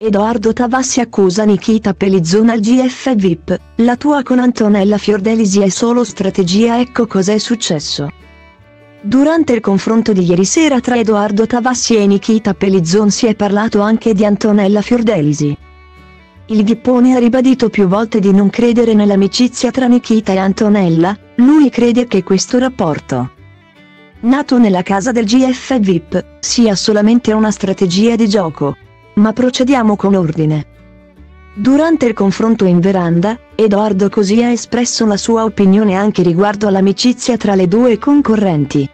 Edoardo Tavassi accusa Nikita Pelizzona al GF VIP, la tua con Antonella Fiordelisi è solo strategia ecco cos'è successo. Durante il confronto di ieri sera tra Edoardo Tavassi e Nikita Pelizzon si è parlato anche di Antonella Fiordelisi. Il Vippone ha ribadito più volte di non credere nell'amicizia tra Nikita e Antonella, lui crede che questo rapporto, nato nella casa del GF VIP, sia solamente una strategia di gioco. Ma procediamo con ordine. Durante il confronto in veranda, Edoardo così ha espresso la sua opinione anche riguardo all'amicizia tra le due concorrenti.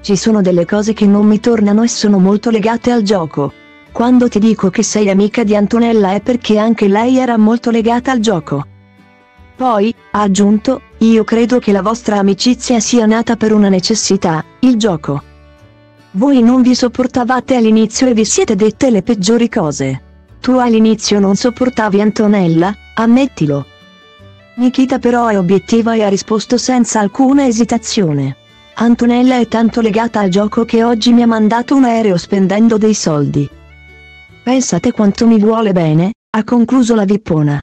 Ci sono delle cose che non mi tornano e sono molto legate al gioco. Quando ti dico che sei amica di Antonella è perché anche lei era molto legata al gioco. Poi, ha aggiunto, io credo che la vostra amicizia sia nata per una necessità, il gioco. Voi non vi sopportavate all'inizio e vi siete dette le peggiori cose. Tu all'inizio non sopportavi Antonella, ammettilo. Nikita però è obiettiva e ha risposto senza alcuna esitazione. Antonella è tanto legata al gioco che oggi mi ha mandato un aereo spendendo dei soldi. Pensate quanto mi vuole bene, ha concluso la vippona.